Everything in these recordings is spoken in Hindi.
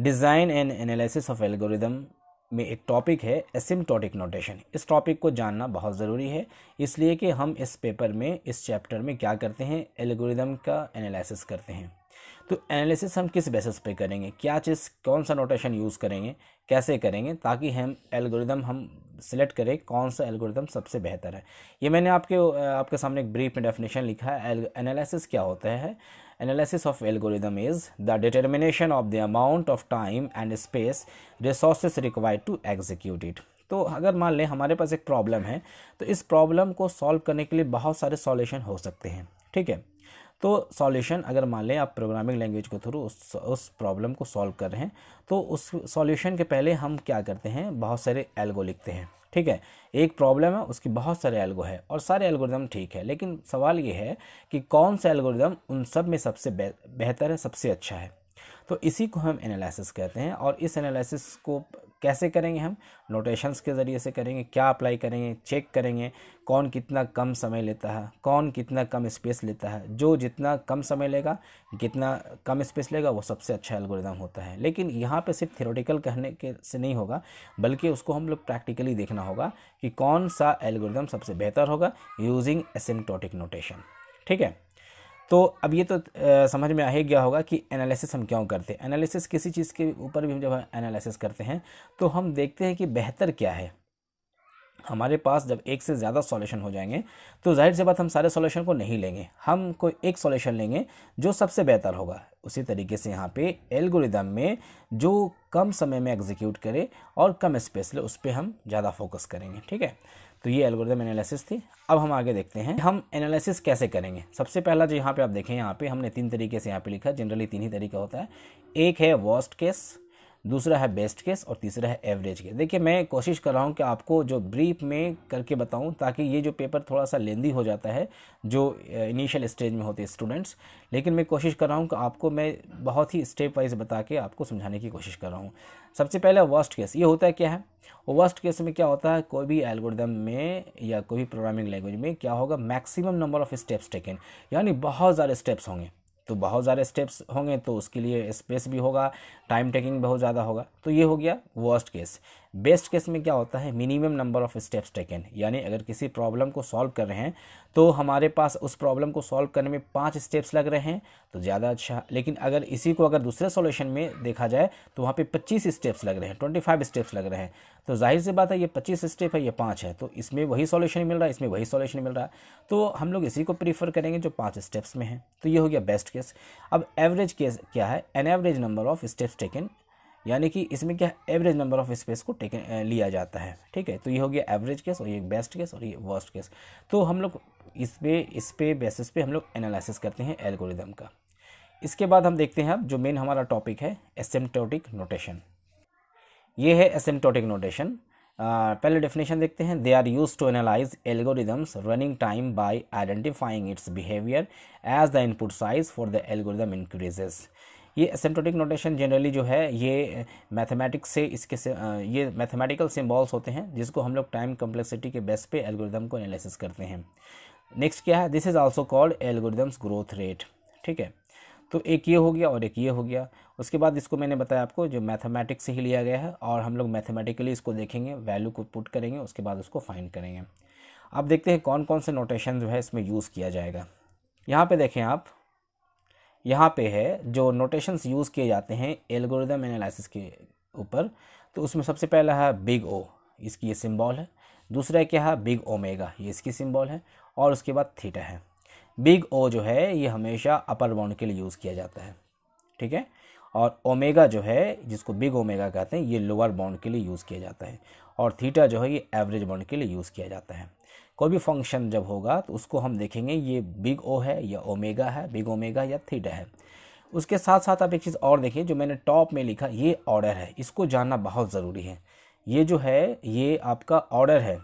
Design and analysis of algorithm में एक टॉपिक है एसिम्टोटिक नोटेशन। इस टॉपिक को जानना बहुत ज़रूरी है, इसलिए कि हम इस पेपर में, इस चैप्टर में क्या करते हैं, एल्गोरिदम का एनालिसिस करते हैं। तो एनालिसिस हम किस बेसिस पे करेंगे? क्या चीज़, कौन सा नोटेशन यूज़ करेंगे? कैसे करेंगे? ताकि हम एल्गोरिदम हम सिलेक्ट करें कौन सा एल्गोरिदम सबसे बेहतर है। ये मैंने आपके आपके सामने एक ब्रीफ में डेफिनेशन लिखा है। एनालिसिस क्या होता है? Analysis of algorithm is the determination of the amount of time and space resources required to execute it तो अगर मान लें, हमारे पास एक प्रॉब्लम है तो इस प्रॉब्लम को सॉल्व करने के लिए बहुत सारे सॉल्यूशन हो सकते हैं। ठीक है? तो सॉल्यूशन अगर मान लें, आप प्रोग्रामिंग लैंग्वेज के थ्रू उस उस प्रॉब्लम को सॉल्व कर रहे हैं तो उस सॉल्यूशन के पहले हम क्या करते हैं, बहुत सारे एल्गो लिखते हैं, ठीक है? एक प्रॉब्लम है, उसकी बहुत सारे एल्गो है, और सारे एल्गोरिदम ठीक है, लेकिन सवाल ये है कि कौन सा एल्गोरिदम उन सब में सबसे बेहतर है, सबसे अच्छा है? तो इसी को हम एनालिसिस कहते हैं, और इस एनालिसिस को कैसे करेंगे हम? नोटेशंस के ज़रिए से करेंगे, क्या अप्लाई करेंगे चेक करेंगे, कौन कितना कम समय लेता है, कौन कितना कम स्पेस लेता है, जो जितना कम समय लेगा, कितना कम स्पेस लेगा, वो सबसे अच्छा एल्गोरिदम होता है। लेकिन यहाँ पे सिर्फ़ थियोरेटिकल कहने के से नहीं होगा, बल्कि उसको हम लोग प्रैक्टिकली देखना होगा कि कौन सा एल्गोरिदम सबसे बेहतर होगा यूजिंग एसिम्टोटिक नोटेशन ठीक है? तो अब ये तो आ, समझ में आ ही गया होगा कि एनालिसिस हम क्यों करते हैं। एनालिसिस किसी चीज़ के ऊपर भी हम जब एनालिसिस करते हैं तो हम देखते हैं कि बेहतर क्या है। हमारे पास जब एक से ज़्यादा सॉल्यूशन हो जाएँगे तो ज़ाहिर सी बात हम सारे सॉल्यूशन को नहीं लेंगे। हम कोई एक सॉल्यूशन लेंगे जो सबसे बेहतर होगा। उसी तरीके से यहाँ पे एल्गोरिदम में जो कम समय में एग्जीक्यूट करे और कम स्पेस ले उस पर हम ज़्यादा फोकस करेंगे ठीक है? तो ये एल्गोरिदम एनालिसिस थी। अब हम आगे देखते हैं। हम एनालिसिस कैसे करेंगे? सबसे पहला जो यहाँ पे आप देखें, यहाँ पे हमने तीन तरीके से यहाँ पे लिखा। जनरली तीन ही तरीका होता है। एक है वर्स्ट केस दूसरा है बेस्ट केस और तीसरा है एवरेज केस देखिए, मैं कोशिश कर रहा हूँ कि आपको जो ब्रीफ में करके बताऊँ, ताकि ये जो पेपर थोड़ा सा लेंदी हो जाता है, जो इनिशियल स्टेज में होते हैं स्टूडेंट्स लेकिन मैं कोशिश कर रहा हूँ कि आपको मैं बहुत ही स्टेप वाइज बता के आपको समझाने की कोशिश कर रहा हूँ। सबसे पहले वर्स्ट केस ये होता है क्या है? वर्स्ट केस में क्या होता है? कोई भी एल्गोरिदम में या कोई भी प्रोग्रामिंग लैंग्वेज में क्या होगा? Maximum number of steps taken यानी बहुत ज़्यादा स्टेप्स होंगे। तो बहुत ज़्यादा स्टेप्स होंगे तो उसके लिए स्पेस भी होगा टाइम टेकिंग बहुत ज़्यादा होगा। तो ये हो गया वर्स्ट केस बेस्ट केस में क्या होता है? Minimum number of steps taken यानी अगर किसी प्रॉब्लम को सॉल्व कर रहे हैं तो हमारे पास उस प्रॉब्लम को सॉल्व करने में पाँच स्टेप्स लग रहे हैं तो ज़्यादा अच्छा। लेकिन अगर इसी को अगर दूसरे सॉल्यूशन में देखा जाए तो वहाँ पे पच्चीस स्टेप्स लग रहे हैं ट्वेंटी फाइव स्टेप्स लग रहे हैं। तो ज़ाहिर सी बात है, ये पच्चीस स्टेप है, ये पाँच है तो इसमें वही सॉल्यूशन मिल रहा है, इसमें वही सॉल्यूशन मिल रहा है। तो हम लोग इसी को प्रीफर करेंगे जो पाँच स्टेप्स में है। तो ये हो गया बेस्ट केस अब एवरेज केस क्या है? An average number of steps taken यानी कि इसमें क्या एवरेज नंबर ऑफ़ स्पेस को टेकन लिया जाता है। ठीक है? तो ये हो गया एवरेज केस और ये बेस्ट केस और ये वर्स्ट केस तो हम लोग इस पे इस पे बेसिस पे हम लोग एनालिसिस करते हैं एल्गोरिदम का। इसके बाद हम देखते हैं अब जो मेन हमारा टॉपिक है एसिम्टोटिक नोटेशन ये है एसिम्टोटिक नोटेशन पहले डेफिनेशन देखते हैं। They are used to analyze algorithms running time by identifying its behaviour as the input size for the algorithm increases ये असिम्प्टोटिक नोटेशन जनरली जो है, ये मैथमेटिक्स से इसके से ये मैथमेटिकल सिम्बॉल्स होते हैं, जिसको हम लोग टाइम कम्प्लेक्सिटी के बेस पे एल्गोरिदम को एनालिसिस करते हैं। नेक्स्ट क्या है? This is also called algorithms growth rate ठीक है? तो एक ये हो गया और एक ये हो गया। उसके बाद इसको मैंने बताया आपको, जो मैथमेटिक्स से ही लिया गया है, और हम लोग मैथमेटिकली इसको देखेंगे वैल्यू को पुट करेंगे, उसके बाद उसको फाइंड करेंगे। अब देखते हैं कौन कौन से नोटेशन जो है इसमें यूज़ किया जाएगा। यहाँ पे देखें आप यहाँ पे है, जो नोटेशंस यूज़ किए जाते हैं एल्गोरिदम एनालिसिस के ऊपर तो उसमें सबसे पहला है बिग ओ इसकी ये सिंबल है। दूसरा क्या है? बिग ओमेगा ये इसकी सिंबल है, और उसके बाद थीटा है। बिग ओ जो है, ये हमेशा अपर बाउंड के लिए यूज़ किया जाता है, ठीक है? और ओमेगा जो है, जिसको बिग ओमेगा कहते हैं, ये लोअर बाउंड के लिए यूज़ किया जाता है, और थीटा जो है, ये एवरेज बाउंड के लिए यूज़ किया जाता है। कोई भी फ़ंक्शन जब होगा तो उसको हम देखेंगे, ये बिग ओ है, या ओमेगा है बिग ओमेगा या थीटा है। उसके साथ साथ आप एक चीज़ और देखिए, जो मैंने टॉप में लिखा, ये ऑर्डर है। इसको जानना बहुत ज़रूरी है। ये जो है, ये आपका ऑर्डर है।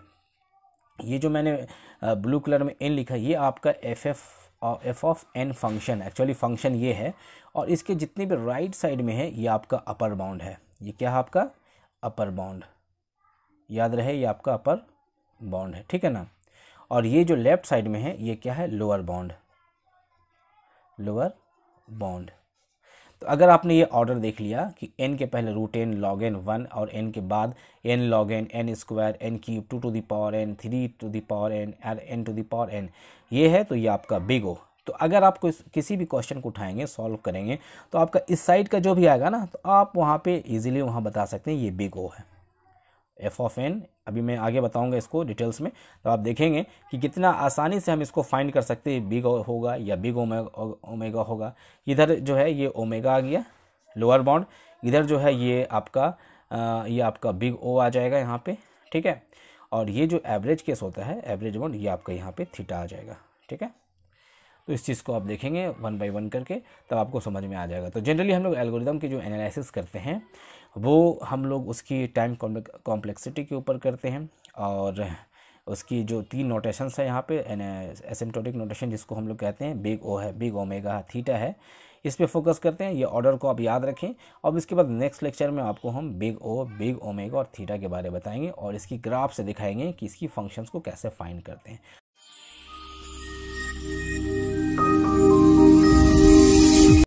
ये जो मैंने ब्लू कलर में एन लिखा, ये आपका F F F of N function actually function ये है। और इसके जितने भी राइट साइड में है, ये आपका अपर बाउंड है। ये क्या है आपका? अपर बाउंड याद रहे, ये आपका अपर बाउंड है। ठीक है ना? और ये जो लेफ़्ट साइड में है, ये क्या है? लोअर बाउंड लोअर बाउंड तो अगर आपने ये ऑर्डर देख लिया कि एन के पहले root N log N one और एन के बाद N log N N square N cube two to the power N three to the power N और N to the power N ये है तो ये आपका बिग ओ तो अगर आप कोई किसी भी क्वेश्चन को उठाएँगे सॉल्व करेंगे तो आपका इस साइड का जो भी आएगा ना तो आप वहाँ पे इजीली वहाँ बता सकते हैं, ये बिग ओ है। एफ़ ऑफ़ एन अभी मैं आगे बताऊँगा इसको डिटेल्स में। तो आप देखेंगे कि कितना आसानी से हम इसको फाइंड कर सकते हैं बिग होगा या बिग ओमेगा होगा। इधर जो है ये ओमेगा आ गया लोअर बाउंड इधर जो है ये आपका आ, ये आपका बिग ओ आ जाएगा यहाँ पे ठीक है? और ये जो एवरेज केस होता है एवरेज बाउंड ये आपका यहाँ पे थीटा आ जाएगा ठीक है? तो इस चीज़ को आप देखेंगे वन बाय वन करके तब आपको समझ में आ जाएगा। तो जनरली हम लोग एल्गोरिदम की जो एनालिसिस करते हैं वो हम लोग उसकी टाइम कॉम्प्लेक्सिटी के ऊपर करते हैं और उसकी जो तीन नोटेशंस है यहाँ पे एसिम्टोटिक नोटेशन जिसको हम लोग कहते हैं बिग ओ है बिग ओमेगा थीटा है, इस पर फोकस करते हैं, ये ऑर्डर को आप याद रखें। और इसके बाद नेक्स्ट लेक्चर में आपको हम बिग ओ बिग ओमेगा और थीटा के बारे में बताएँगे और इसकी ग्राफ से दिखाएँगे कि इसकी फ़ंक्शंस को कैसे फाइंड करते हैं।